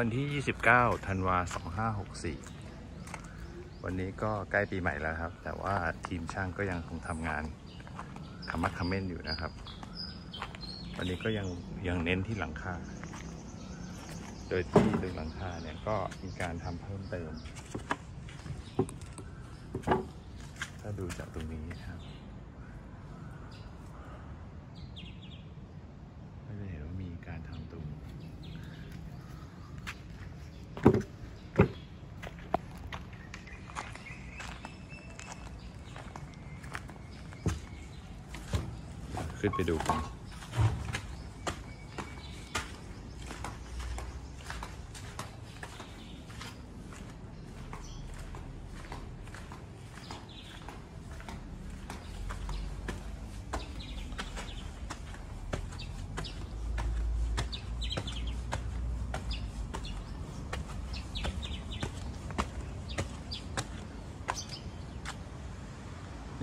วันที่ 29 ธันวา 2564 วันนี้ก็ใกล้ปีใหม่แล้วครับ แต่ว่าทีมช่างก็ยังคงทำงานขมักเขม้นอยู่นะครับ วันนี้ก็ยังยังเน้นที่หลังคา โดยที่โดยหลังคาเนี่ยก็มีการทำเพิ่มเติม ถ้าดูจากตรงนี้นะครับ ก็จะเห็นว่ามีการทำตรง ขึ้นไปดูกัน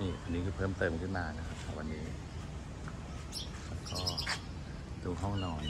นี่อันนี้คือเพิ่มเติมขึ้นมานะครับวันนี้ ก็ดูห้องนอน